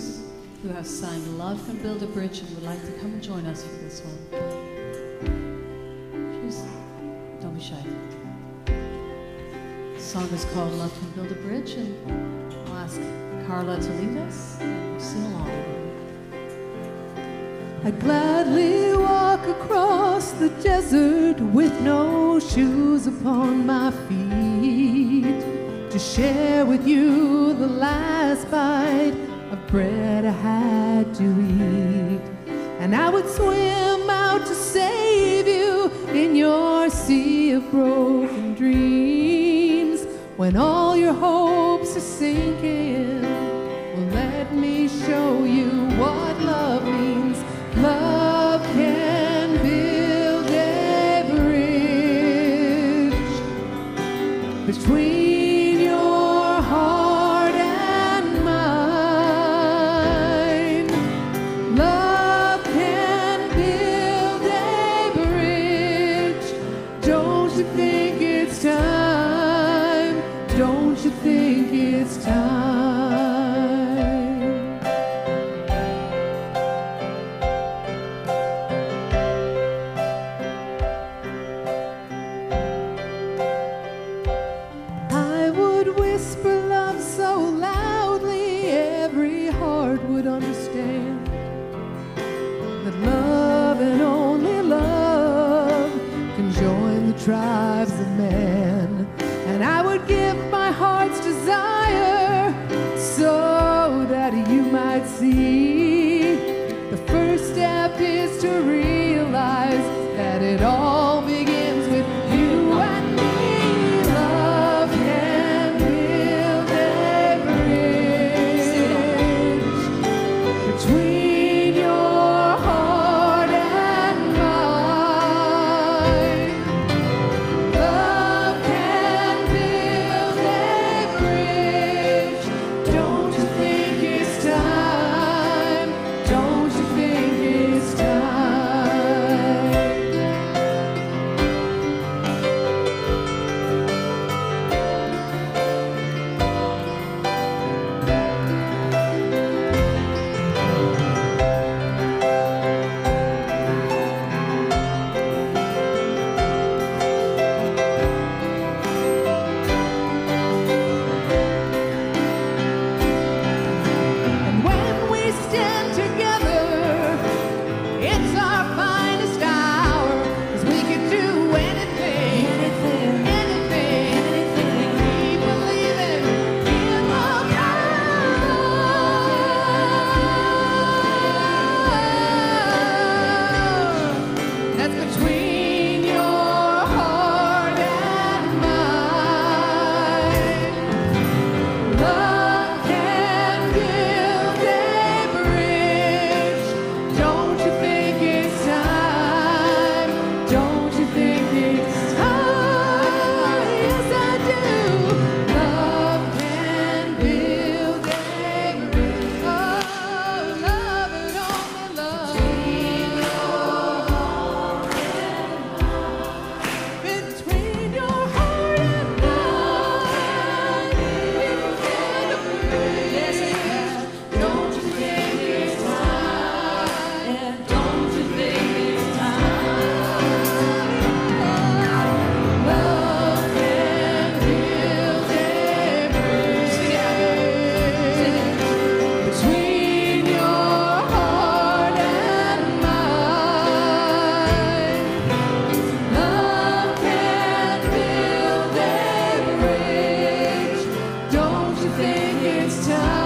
singers who have sang Love Can Build a Bridge and would like to come and join us for this one. Please, don't be shy. The song is called Love Can Build a Bridge, and I'll ask Carla to lead us sing along. I'd gladly walk across the desert with no shoes upon my feet to share with you the last bite bread I had to eat. And I would swim out to save you in your sea of broken dreams when all your hopes are sinking. Well, let me show you what love means. Love can build a bridge between Don't think it's time? I would whisper love so loudly every heart would understand that love and only love can join the tribes of man. might see. The first step is to reach I think it's time.